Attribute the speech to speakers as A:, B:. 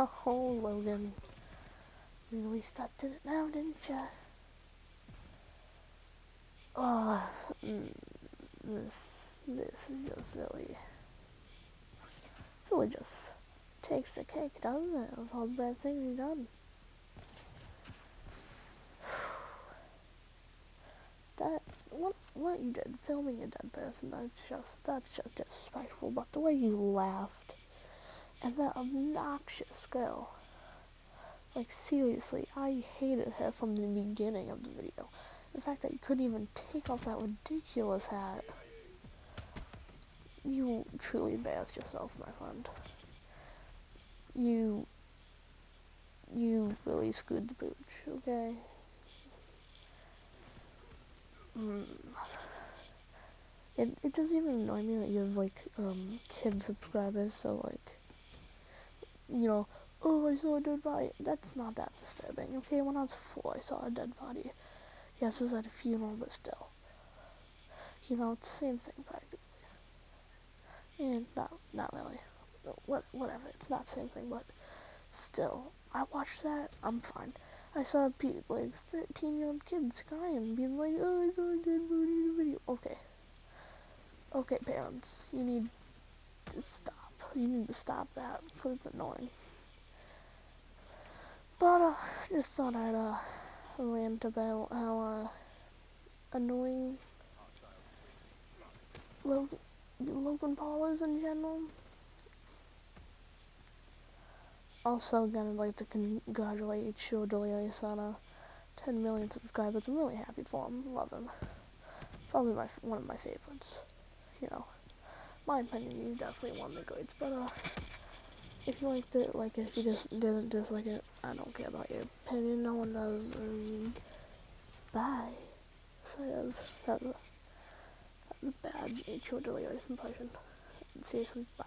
A: Oh, Logan. Really stepped in it now, didn't ya? Oh, this, this is just really, it's really just takes the cake, doesn't it, of all the bad things he's done. That, what, what you did, filming a dead person, that's just, that's just disrespectful, but the way you laughed, and that obnoxious girl, like seriously, I hated her from the beginning of the video. The fact that you couldn't even take off that ridiculous hat. You truly embarrassed yourself, my friend. You, you really screwed the pooch, okay? Mm. It, it doesn't even annoy me that you have like um kid subscribers, so like you know, oh I saw a dead body. That's not that disturbing. Okay, when I was four I saw a dead body. Yes, it was at a funeral, but still. You know, it's the same thing practically. And not not really. What whatever, it's not the same thing, but still. I watched that, I'm fine. I saw people like thirteen year old kids crying, being like, Oh I saw a dead body in a video. Okay. Okay, parents, you need to stop. You need to stop that it's annoying. But uh, just thought I'd uh, rant about how uh, annoying Logan, Logan Paul is in general. Also, again, I'd like to congratulate H2O Delirious on uh, 10 million subscribers. I'm really happy for him. Love him. Probably my one of my favorites. You know my opinion, you definitely of the greats. But uh, if you liked it, like if you just didn't dislike it, I don't care about your opinion. No one does. Bye. So that was, that was, a, that was a bad H2O Delirious impression. Seriously, bye.